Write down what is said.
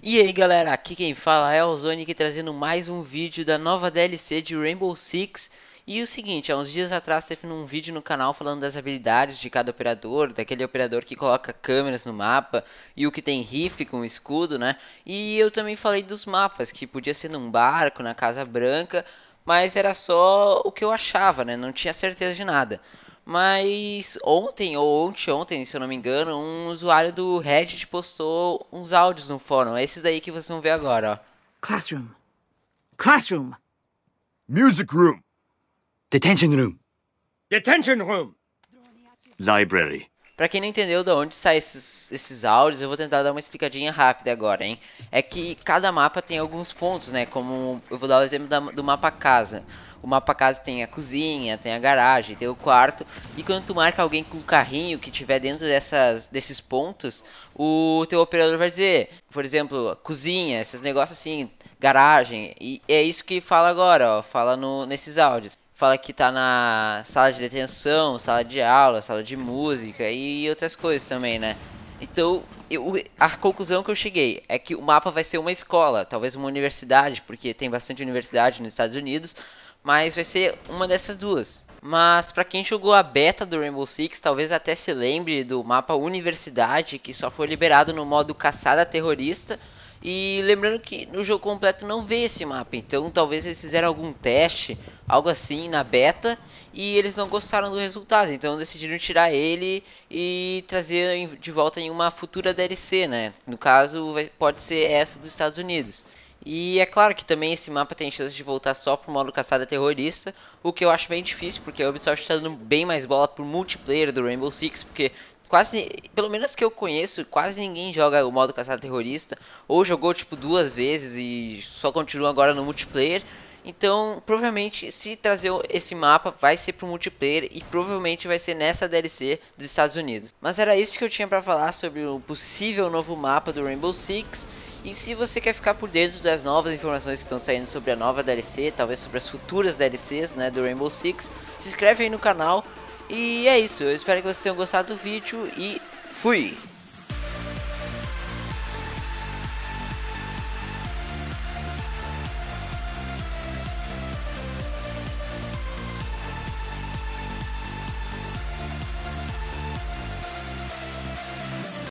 E aí galera, aqui quem fala é o Zonic trazendo mais um vídeo da nova DLC de Rainbow Six. E o seguinte, há uns dias atrás teve um vídeo no canal falando das habilidades de cada operador Daquele operador que coloca câmeras no mapa e o que tem rifle com escudo, né? E eu também falei dos mapas, que podia ser num barco, na Casa Branca Mas era só o que eu achava, né, não tinha certeza de nada mas ontem ou ontem, se eu não me engano, um usuário do Reddit postou uns áudios no fórum. É esses daí que vocês vão ver agora, ó. Classroom. Classroom. Music room. Detention room. Detention room. Library. Pra quem não entendeu de onde saem esses, esses áudios, eu vou tentar dar uma explicadinha rápida agora, hein? É que cada mapa tem alguns pontos, né? Como eu vou dar o exemplo da, do mapa casa. O mapa casa tem a cozinha, tem a garagem, tem o quarto. E quando tu marca alguém com um carrinho que tiver dentro dessas, desses pontos, o teu operador vai dizer, por exemplo, cozinha, esses negócios assim, garagem. E é isso que fala agora, ó. Fala no, nesses áudios. Fala que tá na sala de detenção, sala de aula, sala de música e outras coisas também, né? Então, eu, a conclusão que eu cheguei é que o mapa vai ser uma escola, talvez uma universidade, porque tem bastante universidade nos Estados Unidos mas vai ser uma dessas duas. Mas para quem jogou a beta do Rainbow Six, talvez até se lembre do mapa Universidade, que só foi liberado no modo caçada terrorista. E lembrando que no jogo completo não vê esse mapa, então talvez eles fizeram algum teste, algo assim na beta, e eles não gostaram do resultado, então decidiram tirar ele e trazer de volta em uma futura DLC, né? No caso, pode ser essa dos Estados Unidos. E é claro que também esse mapa tem chance de voltar só pro modo caçada terrorista, o que eu acho bem difícil, porque a Ubisoft está dando bem mais bola pro multiplayer do Rainbow Six, porque quase, pelo menos que eu conheço, quase ninguém joga o modo caçada terrorista, ou jogou tipo duas vezes e só continua agora no multiplayer. Então, provavelmente, se trazer esse mapa, vai ser pro multiplayer e provavelmente vai ser nessa DLC dos Estados Unidos. Mas era isso que eu tinha para falar sobre o possível novo mapa do Rainbow Six. E se você quer ficar por dentro das novas informações que estão saindo sobre a nova DLC, talvez sobre as futuras DLCs né, do Rainbow Six, se inscreve aí no canal. E é isso, eu espero que vocês tenham gostado do vídeo e fui!